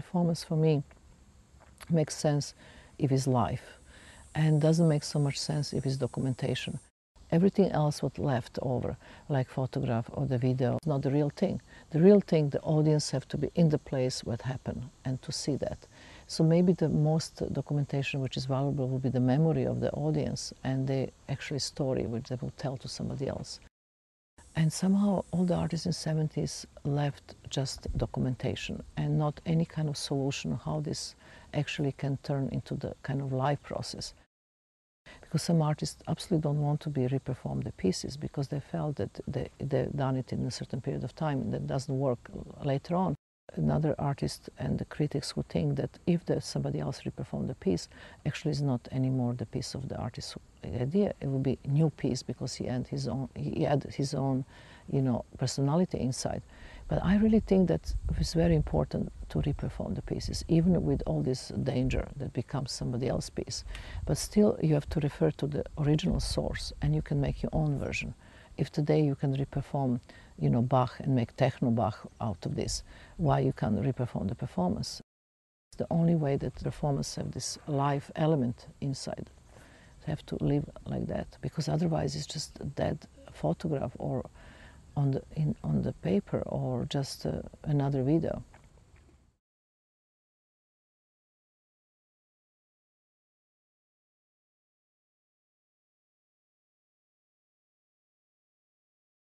performance for me makes sense if it's live and doesn't make so much sense if it's documentation. Everything else what left over, like photograph or the video, is not the real thing. The real thing, the audience have to be in the place what happened and to see that. So maybe the most documentation which is valuable will be the memory of the audience and the actual story which they will tell to somebody else. And somehow all the artists in the 70s left just documentation and not any kind of solution how this actually can turn into the kind of live process because some artists absolutely don't want to be reperform the pieces because they felt that they, they've done it in a certain period of time and that doesn't work later on. Another artist and the critics who think that if there's somebody else reperform the piece, actually is not anymore the piece of the artist's idea. It will be new piece because he had his own, he had his own, you know, personality inside. But I really think that it's very important to reperform the pieces, even with all this danger that becomes somebody else's piece. But still, you have to refer to the original source, and you can make your own version. If today you can reperform, you know, Bach and make techno Bach out of this, why you can't reperform the performance? It's the only way that the performance have this live element inside. They have to live like that, because otherwise it's just a dead photograph or on the, in, on the paper or just uh, another video.